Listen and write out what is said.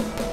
you